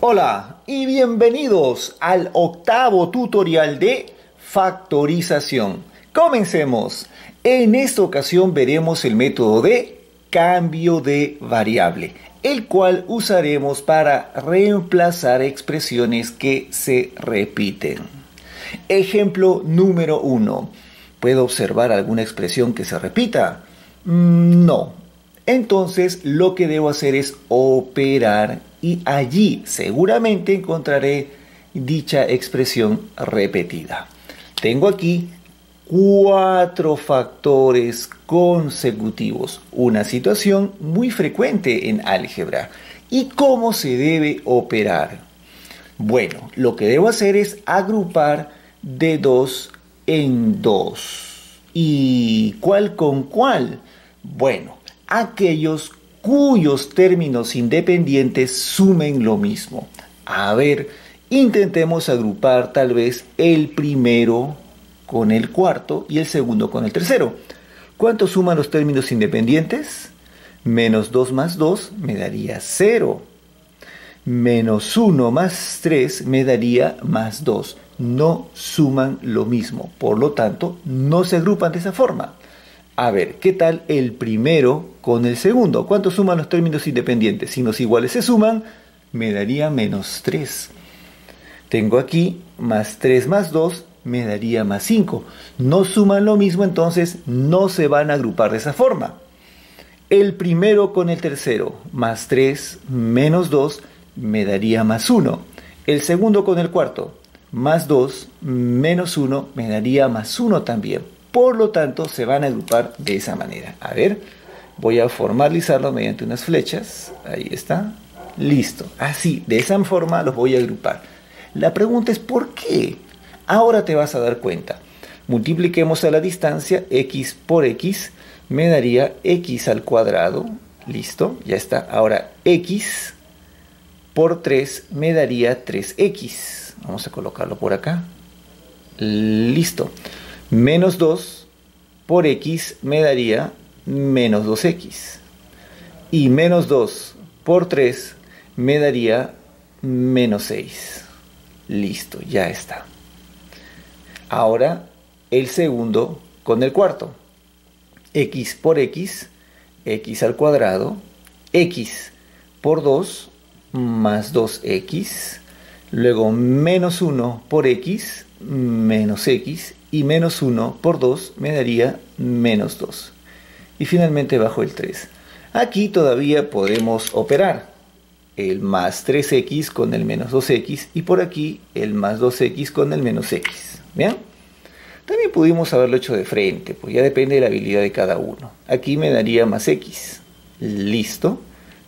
Hola y bienvenidos al octavo tutorial de factorización. Comencemos. En esta ocasión veremos el método de cambio de variable, el cual usaremos para reemplazar expresiones que se repiten. Ejemplo número 1. ¿Puedo observar alguna expresión que se repita? Mm, no. Entonces lo que debo hacer es operar y allí seguramente encontraré dicha expresión repetida. Tengo aquí cuatro factores consecutivos, una situación muy frecuente en álgebra. ¿Y cómo se debe operar? Bueno, lo que debo hacer es agrupar de dos en dos. ¿Y cuál con cuál? Bueno, aquellos cuyos términos independientes sumen lo mismo. A ver, intentemos agrupar tal vez el primero con el cuarto y el segundo con el tercero. ¿Cuánto suman los términos independientes? Menos 2 más 2 me daría 0. Menos 1 más 3 me daría más 2. No suman lo mismo. Por lo tanto, no se agrupan de esa forma. A ver, ¿qué tal el primero con el segundo? ¿Cuánto suman los términos independientes? Si los iguales se suman, me daría menos 3. Tengo aquí más 3 más 2, me daría más 5. No suman lo mismo, entonces no se van a agrupar de esa forma. El primero con el tercero, más 3 menos 2, me daría más 1. El segundo con el cuarto, más 2 menos 1, me daría más 1 también. Por lo tanto, se van a agrupar de esa manera. A ver, voy a formalizarlo mediante unas flechas. Ahí está. Listo. Así, de esa forma los voy a agrupar. La pregunta es ¿por qué? Ahora te vas a dar cuenta. Multipliquemos a la distancia x por x. Me daría x al cuadrado. Listo, ya está. Ahora x por 3 me daría 3x. Vamos a colocarlo por acá. Listo menos 2 por x me daría menos 2x. Y menos 2 por 3 me daría menos 6. Listo, ya está. Ahora el segundo con el cuarto. x por x, x al cuadrado, x por 2 más 2x, luego menos 1 por x, menos x y menos 1 por 2 me daría menos 2. Y finalmente bajo el 3. Aquí todavía podemos operar el más 3x con el menos 2x y por aquí el más 2x con el menos x. ¿Bien? También pudimos haberlo hecho de frente, pues ya depende de la habilidad de cada uno. Aquí me daría más x. Listo.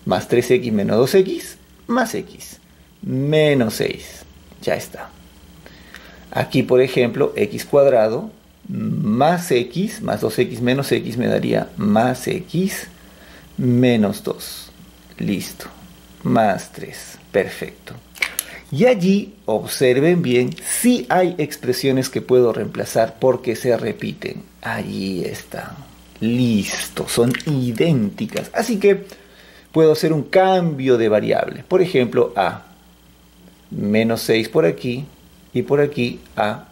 Más 3x menos 2x más x. Menos 6. Ya está. Aquí, por ejemplo, x cuadrado más x más 2x menos x me daría más x menos 2. Listo. Más 3. Perfecto. Y allí observen bien si hay expresiones que puedo reemplazar porque se repiten. Allí está. Listo. Son idénticas. Así que puedo hacer un cambio de variable. Por ejemplo, a menos 6 por aquí y por aquí a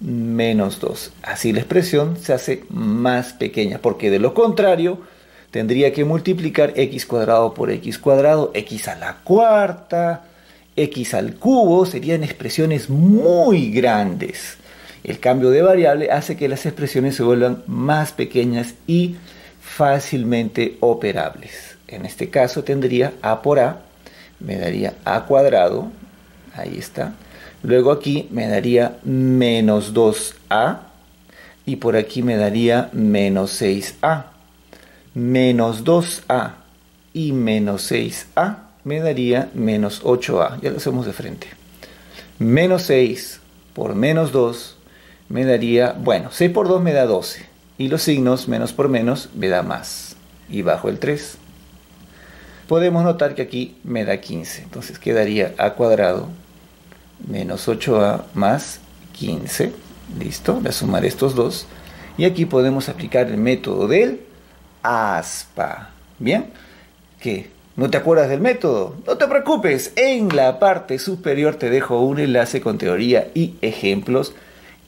menos 2. Así la expresión se hace más pequeña, porque de lo contrario tendría que multiplicar x cuadrado por x cuadrado, x a la cuarta, x al cubo, serían expresiones muy grandes. El cambio de variable hace que las expresiones se vuelvan más pequeñas y fácilmente operables. En este caso tendría a por a, me daría a cuadrado, ahí está, Luego aquí me daría menos 2a y por aquí me daría menos 6a. Menos 2a y menos 6a me daría menos 8a. Ya lo hacemos de frente. Menos 6 por menos 2 me daría, bueno, 6 por 2 me da 12. Y los signos menos por menos me da más. Y bajo el 3. Podemos notar que aquí me da 15. Entonces quedaría a cuadrado menos 8a más 15. Listo, voy a sumar estos dos. Y aquí podemos aplicar el método del aspa. Bien, que ¿No te acuerdas del método? No te preocupes, en la parte superior te dejo un enlace con teoría y ejemplos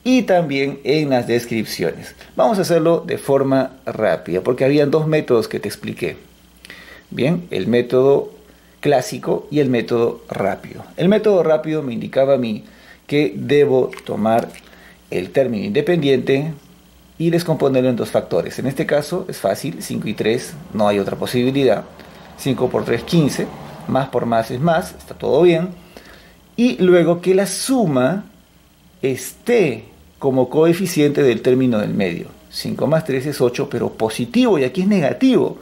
y también en las descripciones. Vamos a hacerlo de forma rápida porque habían dos métodos que te expliqué. Bien, el método clásico y el método rápido. El método rápido me indicaba a mí que debo tomar el término independiente y descomponerlo en dos factores. En este caso es fácil, 5 y 3, no hay otra posibilidad. 5 por 3, 15. Más por más es más, está todo bien. Y luego que la suma esté como coeficiente del término del medio. 5 más 3 es 8, pero positivo y aquí es negativo.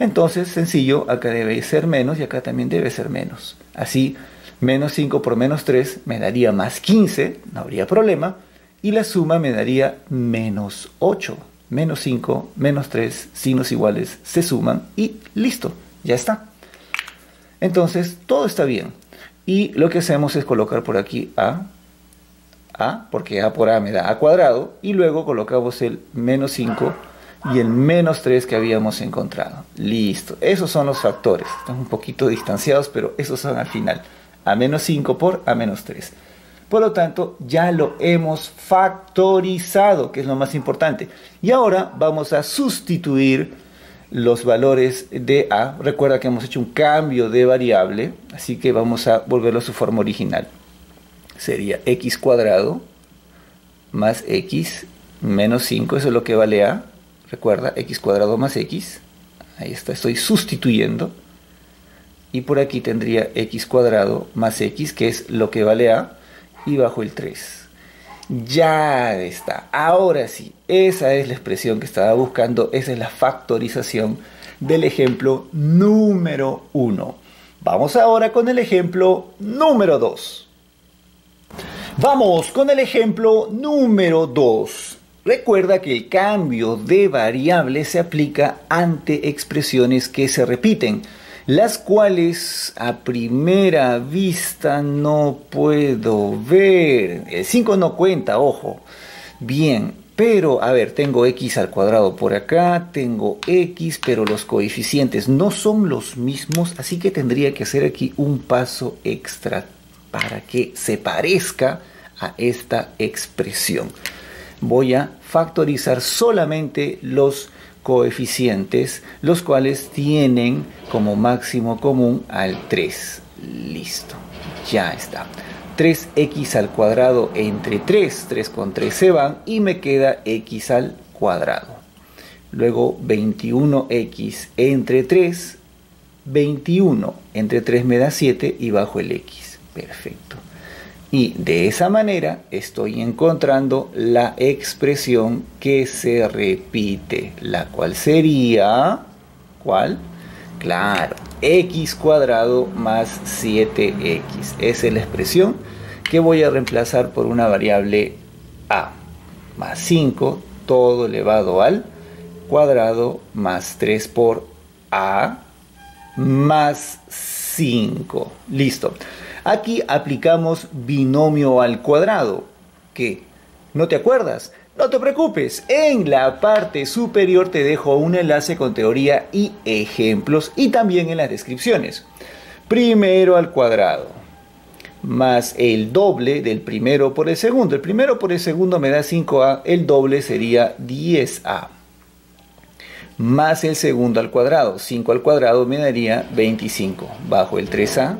Entonces, sencillo, acá debe ser menos y acá también debe ser menos. Así, menos 5 por menos 3 me daría más 15, no habría problema. Y la suma me daría menos 8. Menos 5, menos 3, signos iguales se suman y listo. Ya está. Entonces, todo está bien. Y lo que hacemos es colocar por aquí A, A, porque A por A me da A cuadrado, y luego colocamos el menos 5 y el menos 3 que habíamos encontrado. Listo. Esos son los factores. Están un poquito distanciados, pero esos son al final. A menos 5 por A menos 3. Por lo tanto, ya lo hemos factorizado, que es lo más importante. Y ahora vamos a sustituir los valores de a. Recuerda que hemos hecho un cambio de variable, así que vamos a volverlo a su forma original. Sería x cuadrado más x menos 5, eso es lo que vale a. Recuerda, x cuadrado más x. Ahí está, estoy sustituyendo. Y por aquí tendría x cuadrado más x, que es lo que vale a, y bajo el 3. Ya está. Ahora sí, esa es la expresión que estaba buscando, esa es la factorización del ejemplo número 1. Vamos ahora con el ejemplo número 2. Vamos con el ejemplo número 2. Recuerda que el cambio de variable se aplica ante expresiones que se repiten las cuales a primera vista no puedo ver. El 5 no cuenta, ojo. Bien, pero a ver, tengo x al cuadrado por acá, tengo x, pero los coeficientes no son los mismos, así que tendría que hacer aquí un paso extra para que se parezca a esta expresión. Voy a factorizar solamente los coeficientes, los cuales tienen como máximo común al 3. Listo, ya está. 3x al cuadrado entre 3, 3 con 3 se van y me queda x al cuadrado. Luego 21x entre 3, 21 entre 3 me da 7 y bajo el x. Perfecto. Y de esa manera estoy encontrando la expresión que se repite, la cual sería, ¿cuál? Claro, x cuadrado más 7x. Esa es la expresión que voy a reemplazar por una variable a más 5, todo elevado al cuadrado más 3 por a más 5. Listo. Aquí aplicamos binomio al cuadrado. ¿Qué? ¿No te acuerdas? No te preocupes, en la parte superior te dejo un enlace con teoría y ejemplos y también en las descripciones. Primero al cuadrado, más el doble del primero por el segundo. El primero por el segundo me da 5a, el doble sería 10a. Más el segundo al cuadrado, 5 al cuadrado me daría 25. Bajo el 3a,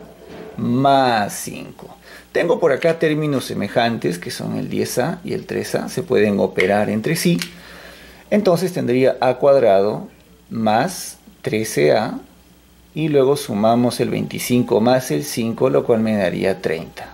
más 5. Tengo por acá términos semejantes que son el 10a y el 3a, se pueden operar entre sí. Entonces tendría a cuadrado más 13a y luego sumamos el 25 más el 5, lo cual me daría 30.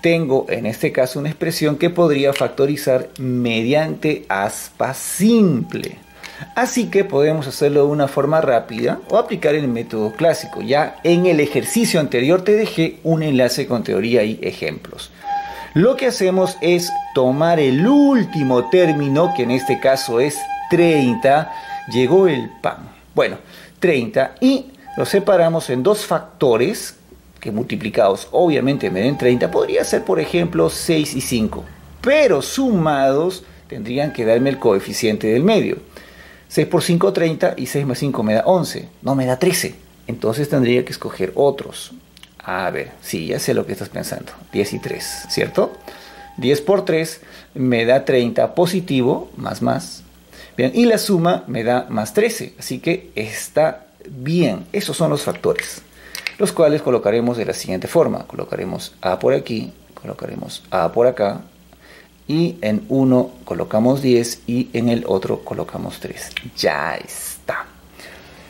Tengo en este caso una expresión que podría factorizar mediante aspa simple. Así que podemos hacerlo de una forma rápida o aplicar el método clásico. Ya en el ejercicio anterior te dejé un enlace con teoría y ejemplos. Lo que hacemos es tomar el último término, que en este caso es 30, llegó el pan. Bueno, 30 y lo separamos en dos factores que multiplicados obviamente me den 30, podría ser por ejemplo 6 y 5, pero sumados tendrían que darme el coeficiente del medio. 6 por 5, 30 y 6 más 5 me da 11, no me da 13. entonces tendría que escoger otros. A ver, sí, ya sé lo que estás pensando. 10 y 3, ¿cierto? 10 por 3 me da 30 positivo, más más. Bien, y la suma me da más 13, así que está bien. Esos son los factores, los cuales colocaremos de la siguiente forma. Colocaremos A por aquí, colocaremos A por acá, y en uno colocamos 10 y en el otro colocamos 3. Ya está.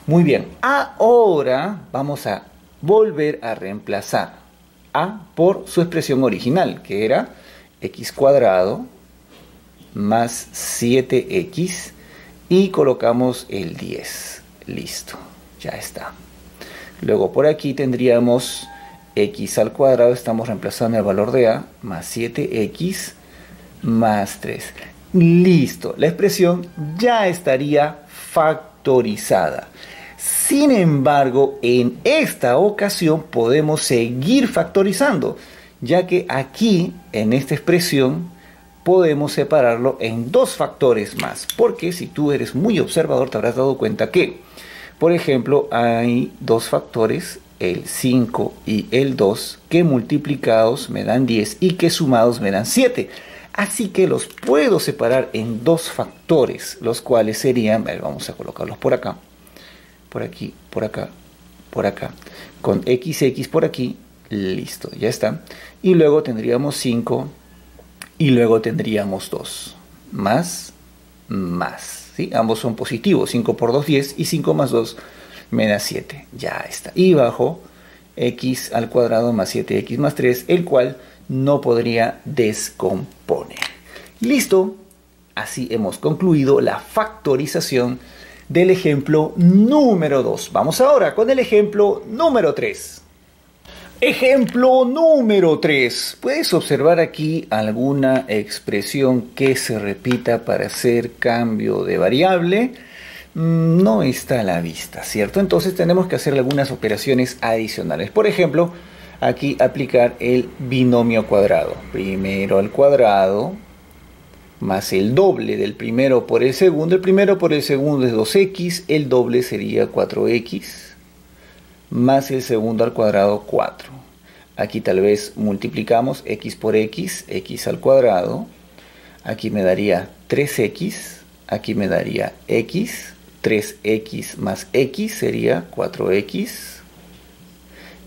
Muy bien, ahora vamos a volver a reemplazar a por su expresión original, que era x cuadrado más 7x y colocamos el 10. Listo, ya está. Luego por aquí tendríamos x al cuadrado, estamos reemplazando el valor de a, más 7x más 3. Listo, la expresión ya estaría factorizada. Sin embargo, en esta ocasión podemos seguir factorizando, ya que aquí, en esta expresión, podemos separarlo en dos factores más. Porque si tú eres muy observador, te habrás dado cuenta que, por ejemplo, hay dos factores, el 5 y el 2, que multiplicados me dan 10 y que sumados me dan 7. Así que los puedo separar en dos factores, los cuales serían, vamos a colocarlos por acá, por aquí, por acá, por acá, con xx por aquí, listo, ya está. Y luego tendríamos 5 y luego tendríamos 2, más, más, ¿sí? Ambos son positivos, 5 por 2, 10 y 5 más 2 me da 7, ya está. Y bajo x al cuadrado más 7x más 3, el cual no podría descomponer. Listo, así hemos concluido la factorización del ejemplo número 2. Vamos ahora con el ejemplo número 3. Ejemplo número 3. Puedes observar aquí alguna expresión que se repita para hacer cambio de variable. Mm, no está a la vista, ¿cierto? Entonces tenemos que hacer algunas operaciones adicionales. Por ejemplo, aquí aplicar el binomio cuadrado. Primero al cuadrado más el doble del primero por el segundo. El primero por el segundo es 2x, el doble sería 4x, más el segundo al cuadrado 4. Aquí tal vez multiplicamos x por x, x al cuadrado. Aquí me daría 3x, aquí me daría x, 3x más x sería 4x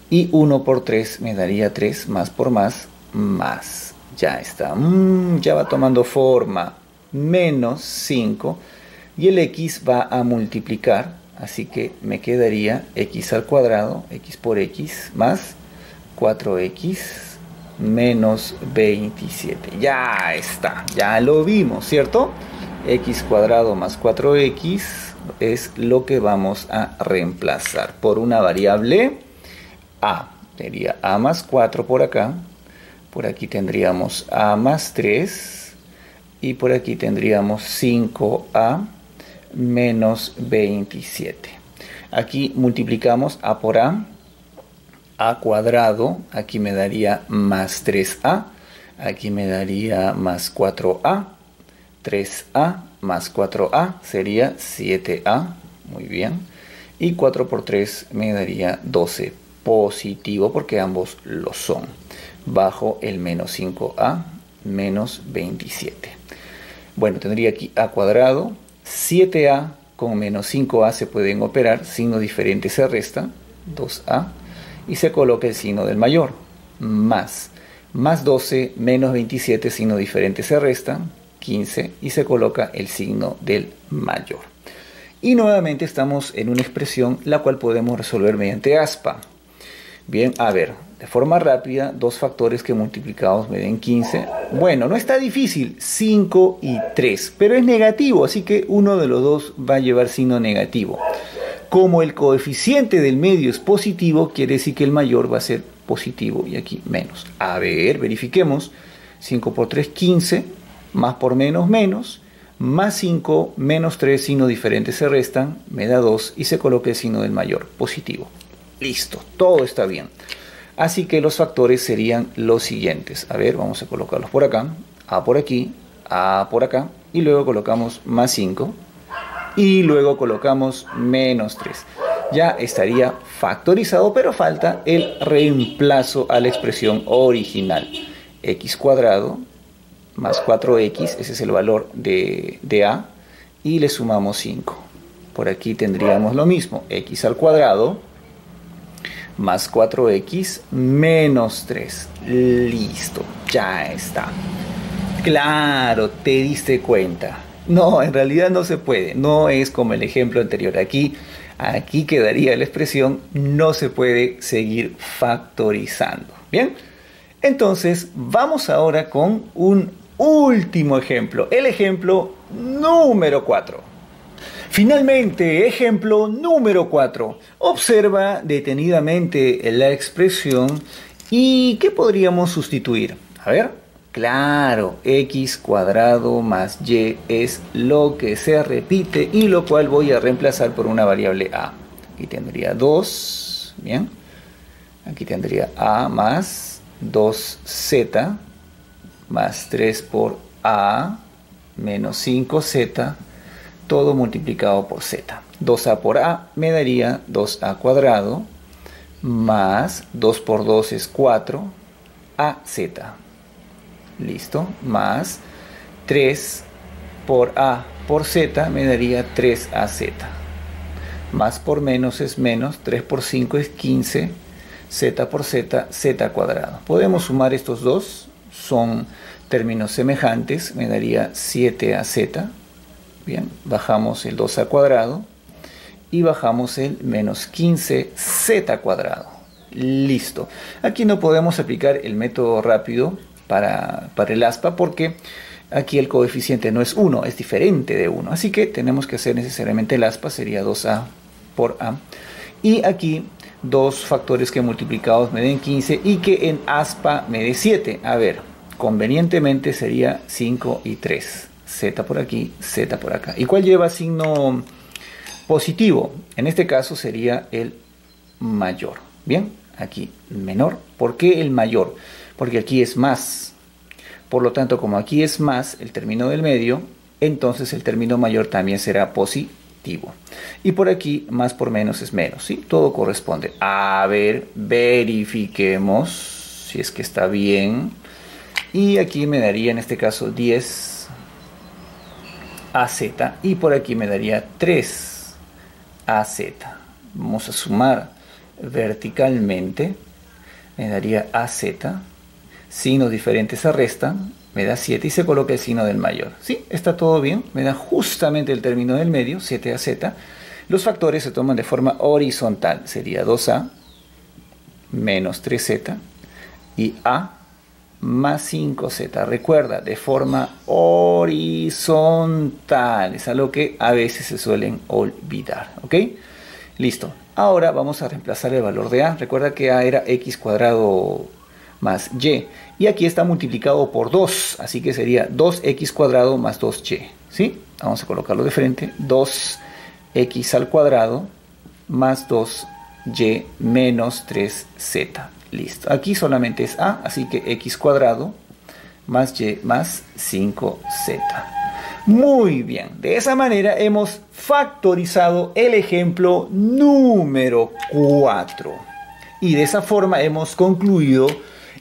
y 1 por 3 me daría 3 más por más, más. Ya está. Mm, ya va tomando forma. Menos 5. Y el x va a multiplicar. Así que me quedaría x al cuadrado, x por x, más 4x menos 27. Ya está. Ya lo vimos, ¿cierto? x cuadrado más 4x es lo que vamos a reemplazar por una variable a. Sería A más 4 por acá. Por aquí tendríamos A más 3. Y por aquí tendríamos 5A menos 27. Aquí multiplicamos A por A. A cuadrado. Aquí me daría más 3A. Aquí me daría más 4A. 3A más 4A sería 7A. Muy bien. Y 4 por 3 me daría 12 positivo porque ambos lo son. Bajo el menos 5a menos 27. Bueno, tendría aquí a cuadrado. 7a con menos 5a se pueden operar. Signo diferente se resta. 2a. Y se coloca el signo del mayor. Más. Más 12 menos 27 signo diferente se resta. 15 y se coloca el signo del mayor. Y nuevamente estamos en una expresión la cual podemos resolver mediante aspa. Bien, a ver, de forma rápida, dos factores que multiplicados me den 15. Bueno, no está difícil, 5 y 3, pero es negativo, así que uno de los dos va a llevar signo negativo. Como el coeficiente del medio es positivo, quiere decir que el mayor va a ser positivo y aquí menos. A ver, verifiquemos. 5 por 3, 15, más por menos, menos, más 5, menos 3, signo diferente se restan, me da 2 y se coloca el signo del mayor, positivo. Listo, todo está bien. Así que los factores serían los siguientes. A ver, vamos a colocarlos por acá, A por aquí, A por acá, y luego colocamos más 5, y luego colocamos menos 3. ya estaría factorizado, pero falta el reemplazo a la expresión original. x cuadrado más 4x, ese es el valor de, de a, y le sumamos 5. Por aquí tendríamos lo mismo, x al cuadrado más 4x menos 3. Listo, ya está. Claro, te diste cuenta. No, en realidad no se puede. No es como el ejemplo anterior. Aquí, aquí quedaría la expresión no se puede seguir factorizando. Bien, entonces vamos ahora con un último ejemplo. El ejemplo número 4. Finalmente, ejemplo número 4. Observa detenidamente la expresión y ¿qué podríamos sustituir? A ver, claro, x cuadrado más y es lo que se repite y lo cual voy a reemplazar por una variable a. Aquí tendría 2, bien. Aquí tendría a más 2z más 3 por a menos 5z todo multiplicado por z. 2a por a me daría 2a cuadrado más 2 por 2 es 4 az. Listo, más 3 por a por z me daría 3az. Más por menos es menos, 3 por 5 es 15, z por z, z cuadrado. Podemos sumar estos dos, son términos semejantes, me daría 7az Bien, bajamos el 2 al cuadrado y bajamos el menos 15z cuadrado. Listo. Aquí no podemos aplicar el método rápido para, para el aspa porque aquí el coeficiente no es 1, es diferente de 1. Así que tenemos que hacer necesariamente el aspa, sería 2a por a. Y aquí dos factores que multiplicados me den 15 y que en aspa me dé 7. A ver, convenientemente sería 5 y 3 z por aquí, z por acá. ¿Y cuál lleva signo positivo? En este caso sería el mayor. Bien, aquí menor. ¿Por qué el mayor? Porque aquí es más. Por lo tanto, como aquí es más el término del medio, entonces el término mayor también será positivo. Y por aquí más por menos es menos, ¿sí? Todo corresponde. A ver, verifiquemos si es que está bien. Y aquí me daría en este caso 10 AZ y por aquí me daría 3 AZ. Vamos a sumar verticalmente, me daría AZ, signos diferentes se restan, me da 7 y se coloca el signo del mayor. Sí, está todo bien, me da justamente el término del medio, 7AZ. Los factores se toman de forma horizontal, sería 2A menos 3Z y A más 5z. Recuerda, de forma horizontal. Es algo que a veces se suelen olvidar. ¿Ok? Listo. Ahora vamos a reemplazar el valor de a. Recuerda que a era x cuadrado más y. Y aquí está multiplicado por 2. Así que sería 2x cuadrado más 2y. ¿Sí? Vamos a colocarlo de frente. 2x al cuadrado más 2y menos 3z. Listo. Aquí solamente es a, así que x cuadrado más y más 5z. Muy bien, de esa manera hemos factorizado el ejemplo número 4. Y de esa forma hemos concluido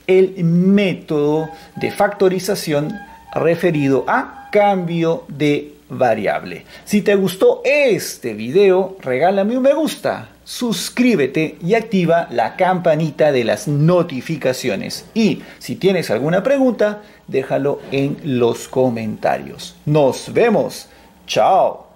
el método de factorización referido a cambio de variable. Si te gustó este video, regálame un me gusta, suscríbete y activa la campanita de las notificaciones. Y si tienes alguna pregunta, déjalo en los comentarios. Nos vemos. Chao.